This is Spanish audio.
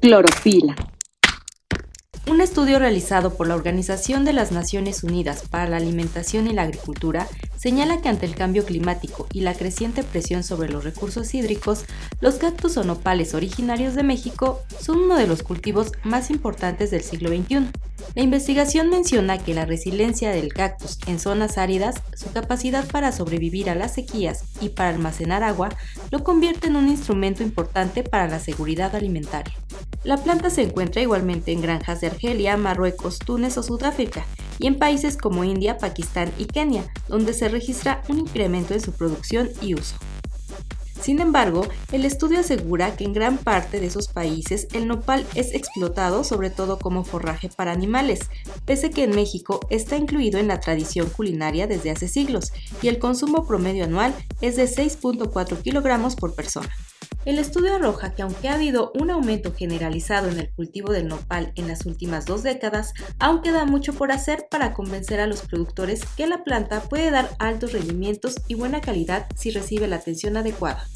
Clorofila. Un estudio realizado por la Organización de las Naciones Unidas para la Alimentación y la Agricultura señala que ante el cambio climático y la creciente presión sobre los recursos hídricos, los cactus o nopales originarios de México son uno de los cultivos más importantes del siglo XXI. La investigación menciona que la resiliencia del cactus en zonas áridas, su capacidad para sobrevivir a las sequías y para almacenar agua, lo convierte en un instrumento importante para la seguridad alimentaria. La planta se encuentra igualmente en granjas de Argelia, Marruecos, Túnez o Sudáfrica, y en países como India, Pakistán y Kenia, donde se registra un incremento en su producción y uso. Sin embargo, el estudio asegura que en gran parte de esos países el nopal es explotado sobre todo como forraje para animales, pese que en México está incluido en la tradición culinaria desde hace siglos y el consumo promedio anual es de 6.4 kilogramos por persona. El estudio arroja que aunque ha habido un aumento generalizado en el cultivo del nopal en las últimas dos décadas, aún queda mucho por hacer para convencer a los productores que la planta puede dar altos rendimientos y buena calidad si recibe la atención adecuada.